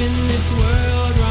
In this world right